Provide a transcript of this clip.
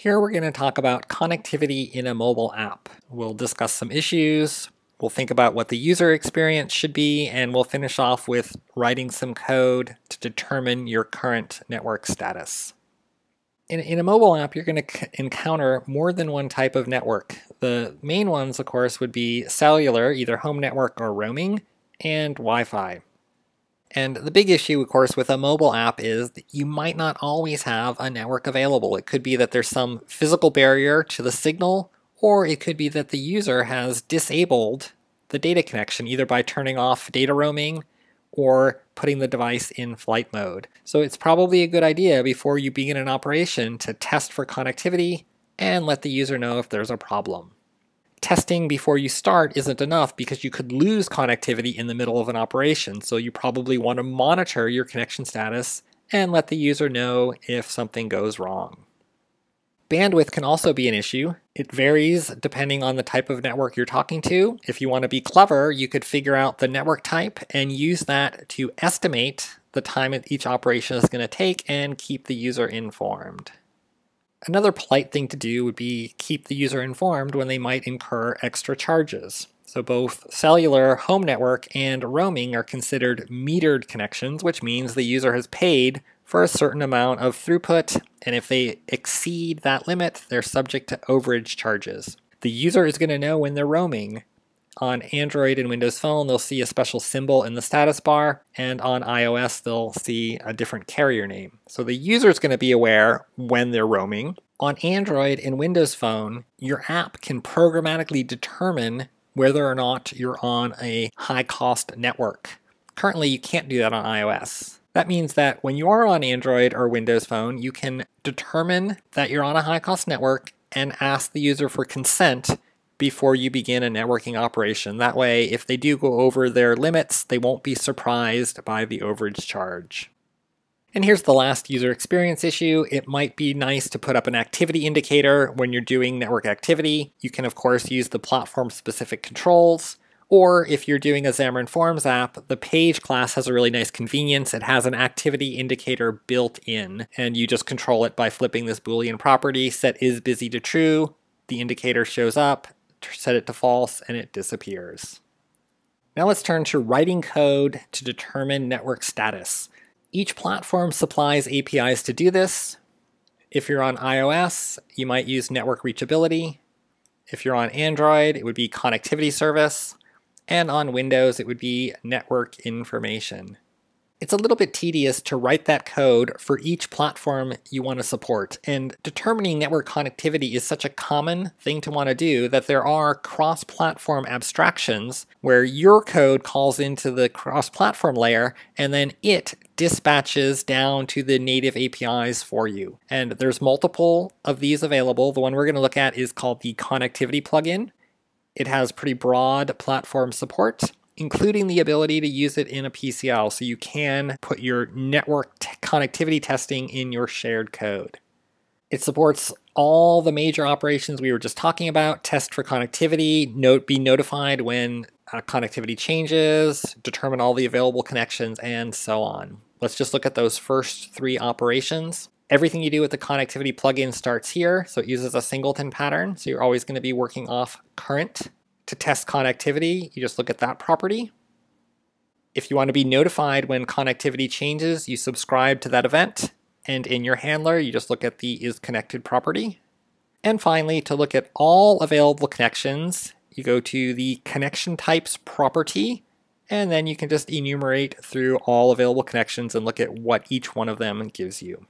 Here we're going to talk about connectivity in a mobile app. We'll discuss some issues, we'll think about what the user experience should be, and we'll finish off with writing some code to determine your current network status. In, in a mobile app, you're going to encounter more than one type of network. The main ones, of course, would be cellular, either home network or roaming, and Wi-Fi. And the big issue, of course, with a mobile app is that you might not always have a network available. It could be that there's some physical barrier to the signal, or it could be that the user has disabled the data connection, either by turning off data roaming or putting the device in flight mode. So it's probably a good idea before you begin an operation to test for connectivity and let the user know if there's a problem testing before you start isn't enough because you could lose connectivity in the middle of an operation. So you probably want to monitor your connection status and let the user know if something goes wrong. Bandwidth can also be an issue. It varies depending on the type of network you're talking to. If you want to be clever, you could figure out the network type and use that to estimate the time each operation is going to take and keep the user informed. Another polite thing to do would be keep the user informed when they might incur extra charges. So both cellular, home network, and roaming are considered metered connections, which means the user has paid for a certain amount of throughput, and if they exceed that limit, they're subject to overage charges. The user is going to know when they're roaming, on Android and Windows Phone, they'll see a special symbol in the status bar, and on iOS, they'll see a different carrier name. So the user is going to be aware when they're roaming. On Android and Windows Phone, your app can programmatically determine whether or not you're on a high cost network. Currently, you can't do that on iOS. That means that when you are on Android or Windows Phone, you can determine that you're on a high cost network and ask the user for consent before you begin a networking operation. That way, if they do go over their limits, they won't be surprised by the overage charge. And here's the last user experience issue. It might be nice to put up an activity indicator when you're doing network activity. You can of course use the platform specific controls, or if you're doing a Xamarin Forms app, the page class has a really nice convenience. It has an activity indicator built in, and you just control it by flipping this Boolean property, set is busy to true, the indicator shows up, set it to false, and it disappears. Now let's turn to writing code to determine network status. Each platform supplies APIs to do this. If you're on iOS, you might use network reachability. If you're on Android, it would be connectivity service. And on Windows, it would be network information it's a little bit tedious to write that code for each platform you want to support. And determining network connectivity is such a common thing to want to do that there are cross-platform abstractions where your code calls into the cross-platform layer and then it dispatches down to the native APIs for you. And there's multiple of these available. The one we're going to look at is called the connectivity plugin. It has pretty broad platform support including the ability to use it in a PCL so you can put your network connectivity testing in your shared code. It supports all the major operations we were just talking about, test for connectivity, note, be notified when uh, connectivity changes, determine all the available connections, and so on. Let's just look at those first three operations. Everything you do with the connectivity plugin starts here, so it uses a singleton pattern, so you're always going to be working off current to test connectivity, you just look at that property. If you want to be notified when connectivity changes, you subscribe to that event. And in your handler, you just look at the is connected property. And finally, to look at all available connections, you go to the connection types property, and then you can just enumerate through all available connections and look at what each one of them gives you.